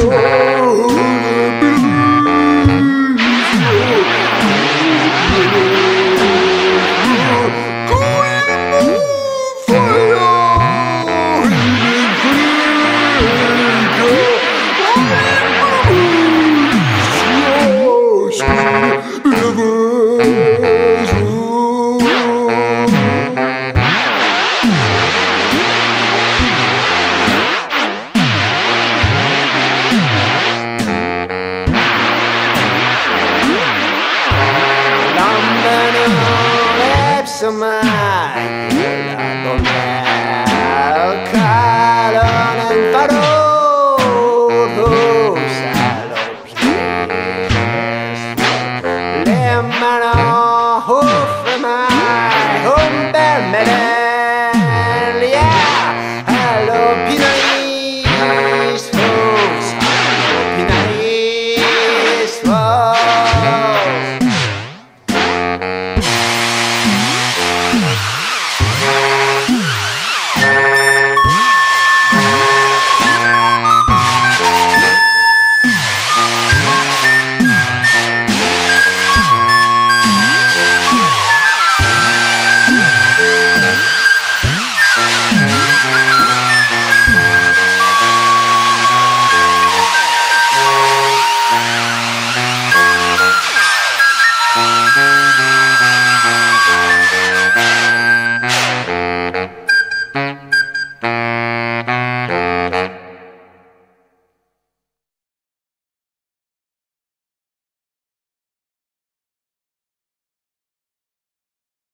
Cool. come on.